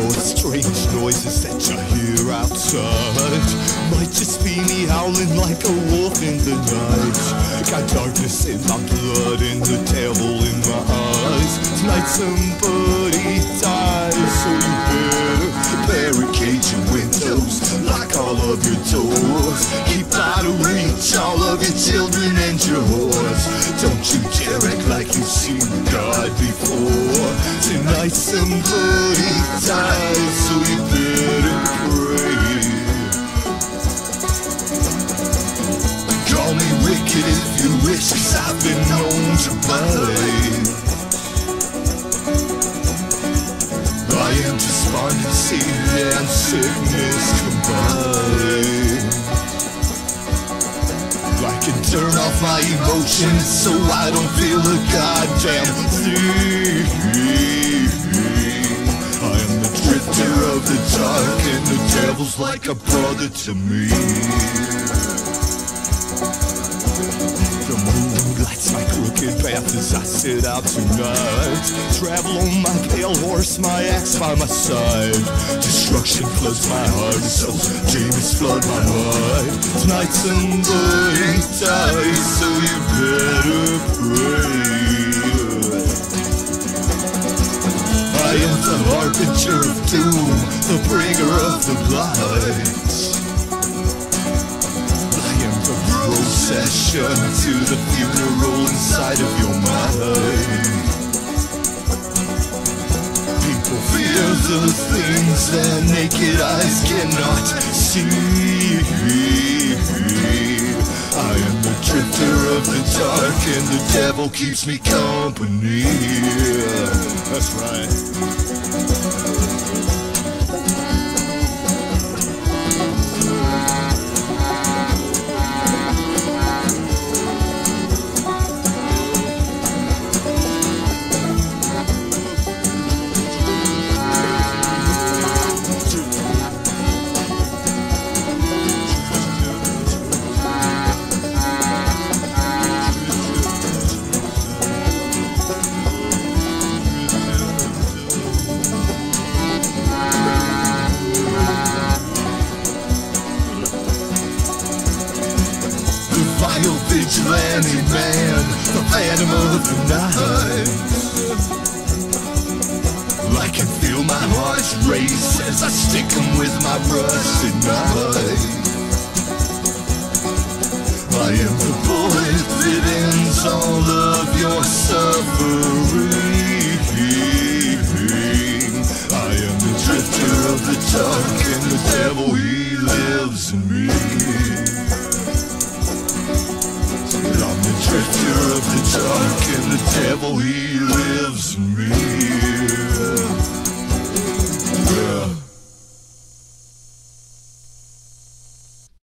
know strange noises that you hear outside might just be me howling like a wolf in the night. Got darkness in my blood and the devil in my eyes. Tonight somebody dies, so you better barricade your windows, lock all of your doors, keep out of reach all of your children and your whores. Don't you dare Tonight somebody dies, so you better pray. Call me wicked if you wish, cause I've been known to bite. I am despondency and sickness combined. I can turn off my emotions so I don't feel a goddamn devil's like a brother to me. The moon lights my crooked path as I set out tonight. Travel on my pale horse, my axe by my side. Destruction floods my heart, so demons flood my mind. Tonight somebody dies, so you better pray. I am the harbinger of doom, the light. I am the procession to the funeral inside of your mind. People fear the things their naked eyes cannot see. I am the drifter of the dark, and the devil keeps me company. That's right. Vigilante man, of the night. I can feel my heart race as I stick 'em with my rusted knife. I am the bullet that ends all of your suffering. I am the drifter of the dark, and the devil he lives in me. Devil he lives in me.